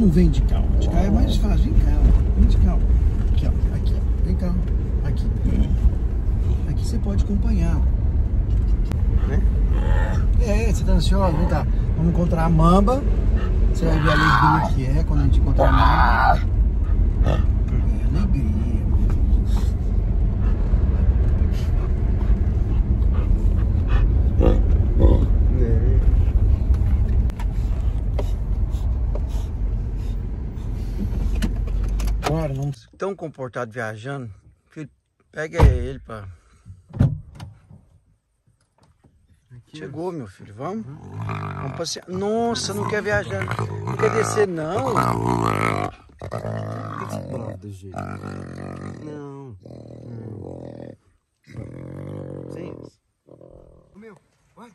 não vem de carro? De é mais fácil. Vem cá, vem de. Aqui, ó. Aqui. Vem cá. Aqui. Aqui você pode acompanhar. Né? É, você tá ansioso? Vem. Vamos encontrar a mamba. Você vai ver a alegria que é quando a gente encontrar a mamba. É alegria. Bora, não tão comportado viajando. Filho, pega ele pra. Chegou, meu filho, vamos? Vamos passear. Nossa, não quer viajar. Não quer descer, não. Não. Sim. Meu, vai.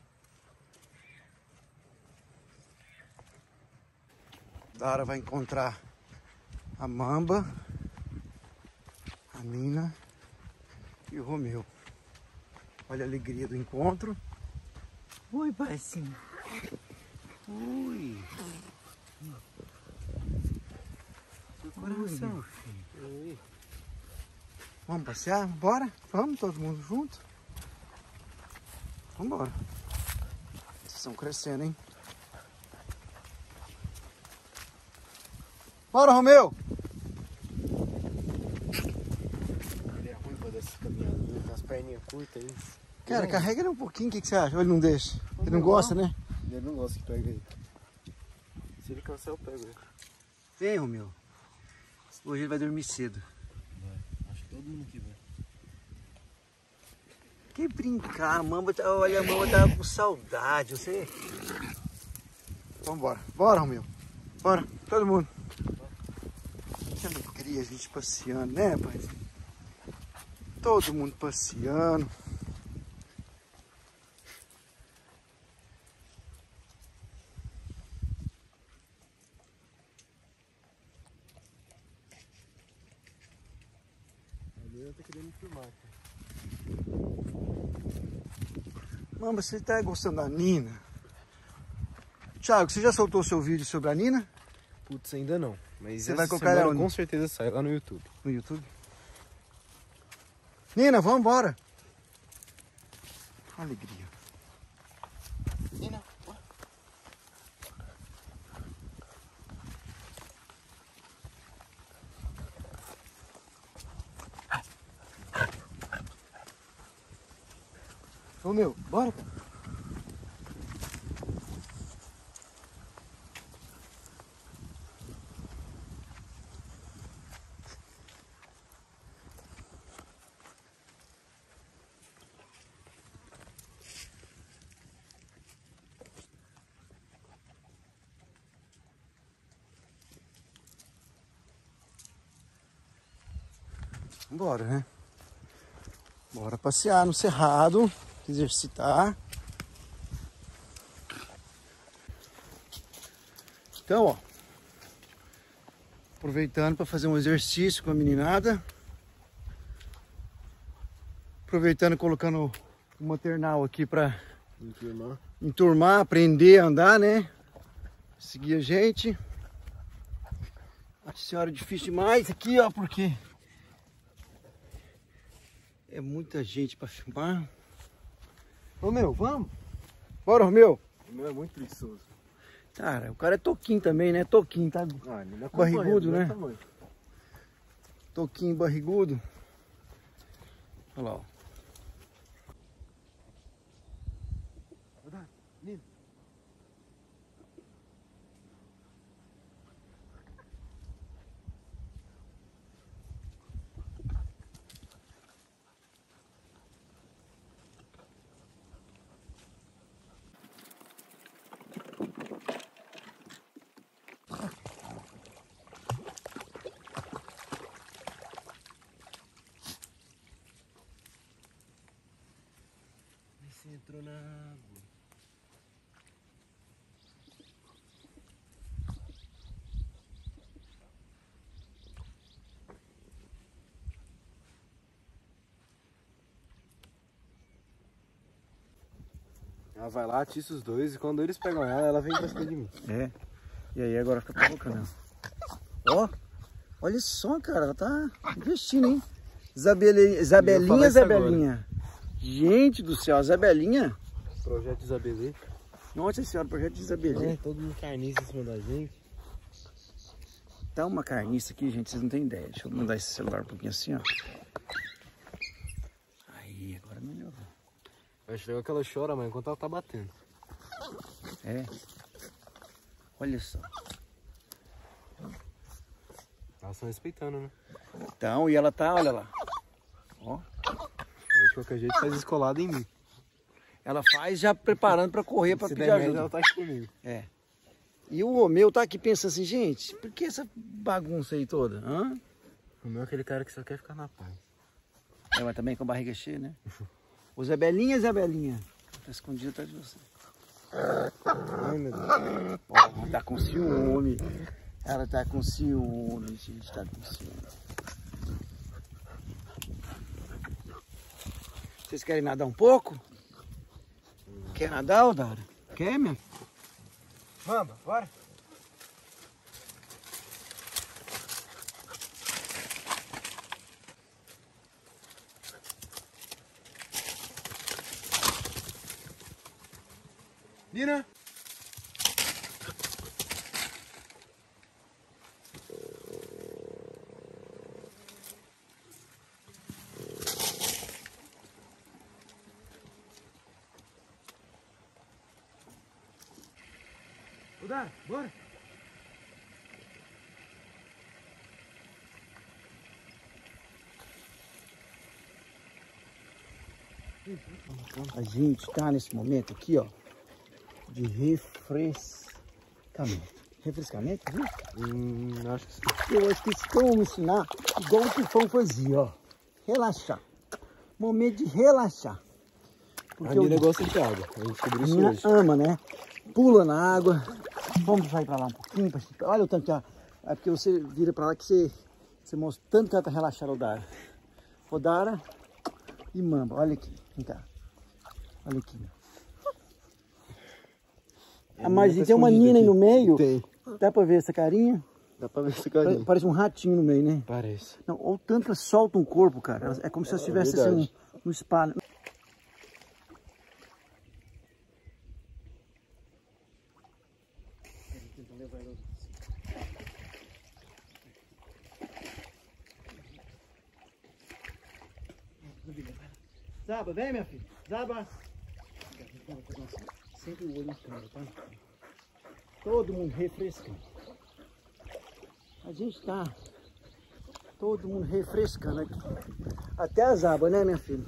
Dara vai encontrar a Mamba, a Nina e o Romeu. Olha a alegria do encontro. Oi, parceiro. Ui. Seu coração, filho. Vamos passear? Bora? Vamos todo mundo junto? Vambora. Vocês estão crescendo, hein? Bora, Romeu! Ele é ruim pra dar essa caminhada, né? Com as curtas aí. Cara, carrega ele um pouquinho, o que, que você acha? Ou ele não deixa? Ele não gosta, né? Ele não gosta que pega ele. Se ele cansar, eu pego ele. Vem, Romeu. Hoje ele vai dormir cedo. Acho que todo mundo aqui vai. Que brincar, a mamba tá, olha, a mamba tá com saudade, você. Vambora, bora, Romeu. Bora, todo mundo. Que alegria a gente passeando, né, pai? Todo mundo passeando. Mamba, você tá gostando da Nina? Thiago, você já soltou seu vídeo sobre a Nina Putz, ainda não. Mas Você vai colocar semana com certeza sai lá no YouTube. no YouTube? Nina, vamos embora. Alegria. Nina. Ô meu, bora, cara. Bora, né? Bora passear no cerrado, exercitar. Então, ó. Aproveitando para fazer um exercício com a meninada. Aproveitando e colocando o maternal aqui para filmar. enturmar, aprender a andar, né? Seguir a gente. Nossa senhora, difícil demais aqui, ó, porque é muita gente para filmar. Ô meu, vamos? Bora, Romeu. O meu é muito preguiçoso. Cara, o cara é toquinho também, né? Toquinho, tá? Ah, Barrigudo, do meu né? tamanho. Toquinho barrigudo. Olha lá, ó. Entrou na água. Ela vai lá, atiça os dois e quando eles pegam ela, ela vem pra cima de mim. É. E aí agora fica provocando. ela. Ó, olha só, cara, ela tá investindo, hein? Isabeli, Isabelinha, Isabelinha. Gente do céu, Isabelinha. Projeto Isabelê. Nossa senhora, projeto de Isabelinha. É, todo mundo carniça em cima da gente. Tá uma carniça aqui, gente, vocês não têm ideia. Deixa eu mandar esse celular um pouquinho assim, ó. Aí, agora melhorou. Acho legal que ela chora, mas enquanto ela tá batendo. É. Olha só. Elas estão respeitando, né? Então, e ela tá, olha lá. Ó. De qualquer jeito faz escolada em mim. Ela faz já preparando pra correr, pra Se pedir ajuda. ela tá aqui comigo. É. E o meu tá aqui pensando assim, gente, por que essa bagunça aí toda? Hã? O meu é aquele cara que só quer ficar na paz. É, mas também com a barriga cheia, né? Ô Zé Belinha, Zé Belinha. Tá escondido atrás de você. Ai, meu Deus. Ó, tá com ciúme. Ela tá com ciúme, gente, tá com ciúme. Vocês querem nadar um pouco? Quer nadar, Odara? Quer, minha? Vamos, bora. Nina! Odara, bora! A gente tá nesse momento aqui, ó, de refrescamento. Refrescamento, viu? Hum, acho que sim. Eu acho que isso vamos ensinar igual o Tufão fazia, ó. Relaxar. Momento de relaxar. A Nina gosta de água. A gente descobriu isso hoje. ama, né? Pula na água. Vamos sair pra lá um pouquinho. Pra... Olha o tanto que ela... É porque você vira pra lá que você, você mostra o tanto que ela tá relaxada, Odara. Odara e Mamba. Olha aqui. Vem cá. Olha aqui. Ah, mas tá tem uma Nina aí aqui. no meio. Tem. Dá pra ver essa carinha? Dá pra ver esse Pare- carinha. Parece um ratinho no meio, né? Parece. Não, olha o tanto que ela solta um corpo, cara. É como se ela estivesse assim, verdade. no, no vem minha filha. Zaba. Sempre o olho na câmera, tá? Todo mundo refrescando. A gente tá todo mundo refrescando aqui. Até as abas, né, minha filha?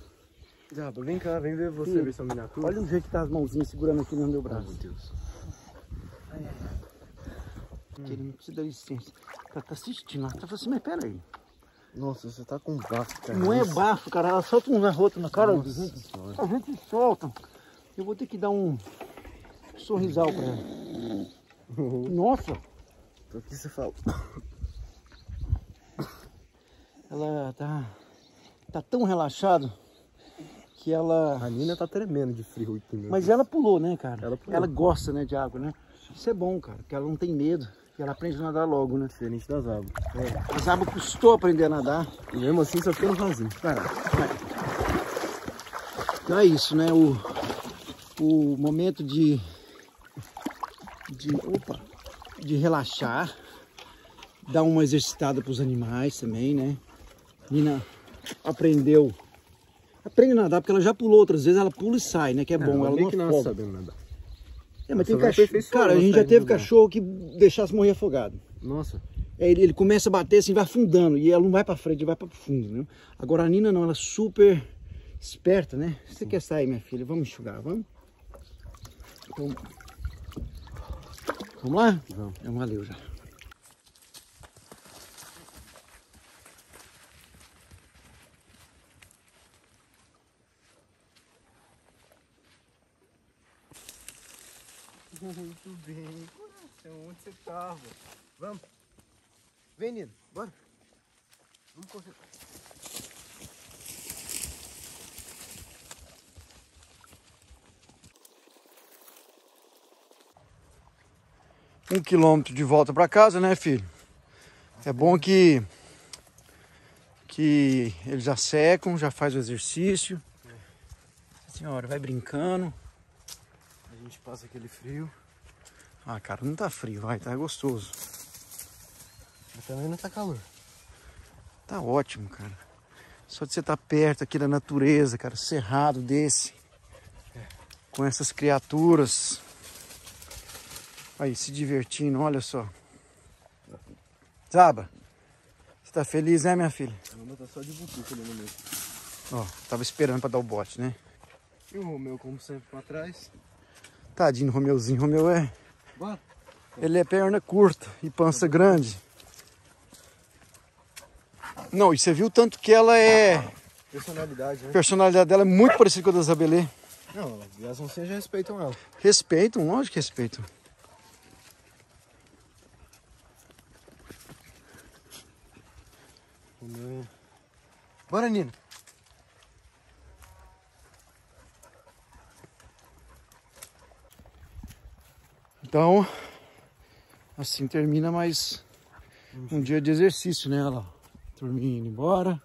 Zaba, vem cá, vem ver você Sim. ver sua miniatura. Olha o jeito que tá as mãozinhas segurando aqui no meu braço. meu Deus. Que ele não precisa dar licença. Ela tá assistindo. Ela tá falando assim, mas peraí. Nossa, você tá com bafo, cara. Não é bafo, cara. Ela solta uns arrotos na cara Nossa gente. A gente solta. Eu vou ter que dar um sorrisal pra ela. Nossa, O que você fala? ela tá, tá tão relaxada que ela... A Nina tá tremendo de frio aqui. Mas ela pulou, né, cara? Ela pulou. gosta, né, de água, né? Isso é bom, cara, porque ela não tem medo. E ela aprende a nadar logo, né? Diferente das abas. É. As abas custou aprender a nadar. E mesmo assim só fica no rasinho. Cara, então é isso, né? O, o momento de, de, opa, de relaxar, dar uma exercitada para os animais também, né? Nina aprendeu, aprende a nadar porque ela já pulou outras vezes, ela pula e sai, né? Que é bom, ela não que afoga. sabendo nadar. É, mas tem cachorro, cara, a gente já teve cachorro que deixasse morrer afogado. Nossa. É, ele, ele começa a bater assim, vai afundando. E ela não vai pra frente, vai pra fundo, né? Agora a Nina não, ela é super esperta, né? Você quer sair, minha filha? Vamos enxugar, vamos? Então, vamos lá? Vamos. Então, valeu já. Muito bem, coração. Onde você tava? Vamos. Vem, Nina. Bora. Vamos correr. Um quilômetro de volta pra casa, né, filho? É bom que que eles já secam, já faz o exercício. Senhora, vai brincando. A gente passa aquele frio. Ah, cara, não tá frio, vai, tá gostoso. Mas também não tá calor. Tá ótimo, cara. Só de você estar tá perto aqui da natureza, cara, cerrado desse. Com essas criaturas. Aí, se divertindo, olha só. Zaba, você tá feliz, né, minha filha? A mamãe tá só de butuca ali no meio. Ó, tava esperando pra dar o bote, né? E o Romeu, como sempre, pra trás. Tadinho do Romeuzinho. Romeu é... Bora. Ele é perna curta e pança grande. Não, e você viu tanto que ela é... Personalidade, né? Personalidade dela é muito parecida com a da Zabelê. Não, as oncinhas já respeitam ela. Respeitam, lógico que respeitam. Bora, Nino. Então, assim termina mais um dia de exercício, né? Olha lá, turminha indo embora.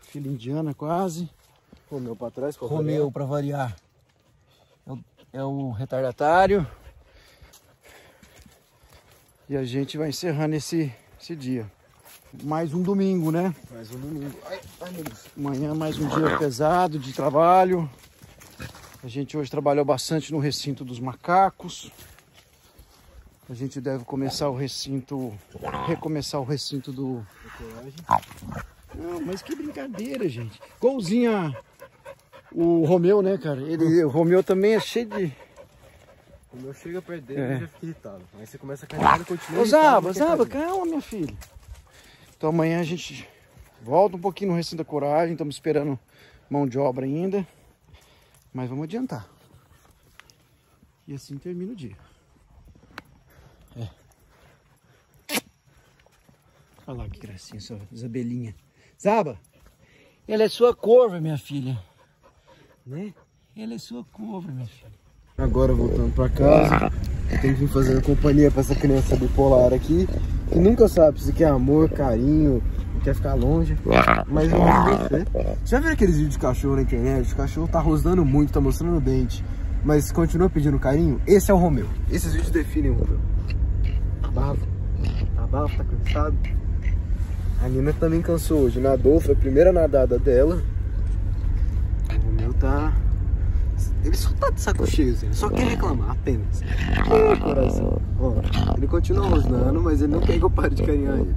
Filha indiana quase. Romeu pra trás. Pra Romeu, para variar, é o, é o retardatário. E a gente vai encerrando esse, esse dia. Mais um domingo, né? Mais um domingo. Ai, ai. Amanhã mais um dia pesado de trabalho. A gente hoje trabalhou bastante no recinto dos macacos. A gente deve começar o recinto, recomeçar o recinto do... Não, mas que brincadeira, gente. Igualzinho o Romeu, né, cara? Ele, o Romeu também é cheio de... O meu chega perto dele é. já fica irritado. Aí você começa a caminhar e continua Ô, Zaba, Zaba, calma, minha filha. Então amanhã a gente volta um pouquinho no recinto da coragem. Estamos esperando mão de obra ainda. Mas vamos adiantar. E assim termina o dia. É. Olha lá que gracinha, sua Isabelinha. Zaba, ela é sua corva, minha filha. Né? Ela é sua corva, minha filha. Agora voltando pra casa, tem que vir fazendo companhia pra essa criança bipolar aqui, que nunca sabe se quer amor, carinho, quer ficar longe. Mas eu vou né? Já viu aqueles vídeos de cachorro na internet? O cachorro tá rosnando muito, tá mostrando o dente, mas continua pedindo carinho? Esse é o Romeu. Esses vídeos definem o Romeu. Abafa, abafa, tá cansado. A Nina também cansou hoje. Nadou, foi a primeira nadada dela. O Romeu tá ele só tá de saco cheio, assim. ele só quer reclamar apenas. coração. Ó, ele continua rosnando, mas ele não quer que eu pare de carinhar ele.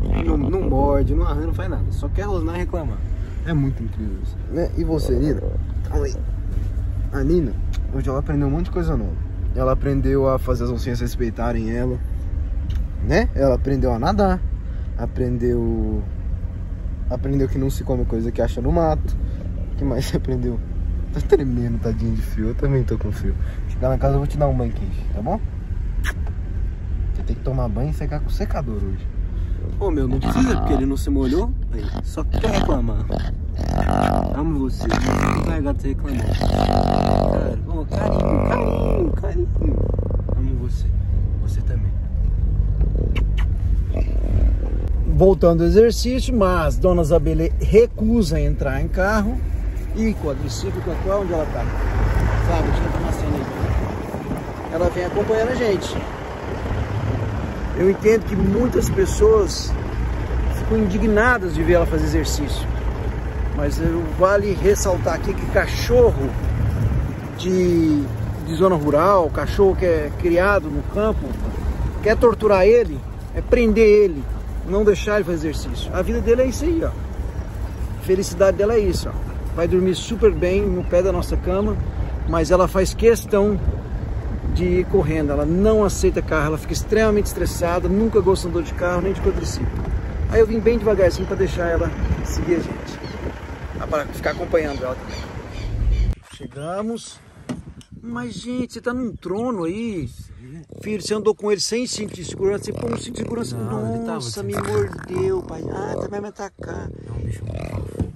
Não, não morde, não arranha, não faz nada. Só quer rosnar e reclamar. É muito incrível isso. Né? E você, Nina? Calma aí. A Nina, hoje ela aprendeu um monte de coisa nova. Ela aprendeu a fazer as oncinhas respeitarem ela. Né? Ela aprendeu a nadar. Aprendeu. Aprendeu que não se come coisa que acha no mato. O que mais você aprendeu? Tá tremendo, tadinho de frio. Eu também tô com frio. Chegar na casa eu vou te dar um banho quente, tá bom? Você tem que tomar banho e secar com o secador hoje. Ô meu, não precisa porque ele não se molhou. Aí, só quer reclamar. Amo você, tem carregado de reclamar. Cara, oh, carinho, carinho, carinho. Amo você. Você também. Voltando ao exercício, mas Dona Zabelê recusa entrar em carro e quadriciclo, qual onde ela tá? Sabe, deixa eu uma cena aí. Ela vem acompanhando a gente. Eu entendo que muitas pessoas ficam indignadas de ver ela fazer exercício. Mas vale ressaltar aqui que cachorro de, de zona rural, cachorro que é criado no campo, quer torturar ele, é prender ele, não deixar ele fazer exercício. A vida dele é isso aí, ó. A felicidade dela é isso, ó vai dormir super bem no pé da nossa cama, mas ela faz questão de ir correndo, ela não aceita carro, ela fica extremamente estressada, nunca gosta de carro, nem de quadriciclo. Aí eu vim bem devagarzinho para deixar ela seguir a gente, para ficar acompanhando ela também. Chegamos, mas gente, você tá num trono aí, filho, você andou com ele sem cinto de segurança, você põe um cinto de segurança, não, nossa, me mordeu, pai, ah, você vai me atacar. É bicho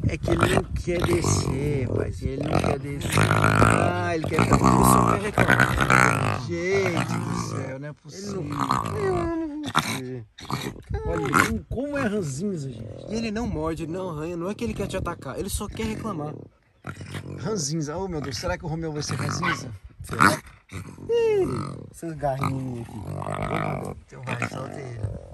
é que ele não quer descer, pai. Ele não quer descer. Ah, ele quer ficar ele só quer reclamar. Gente do céu, não é possível. Ele não... você. Olha como, como é ranzinza, gente. E ele não morde, ele não arranha, não é que ele quer te atacar, ele só quer reclamar. Ranzinza. Oh, meu Deus, será que o Romeu vai ser ranzinza? Será? Ih, seus garrinhos aqui. Teu vai, solta ele.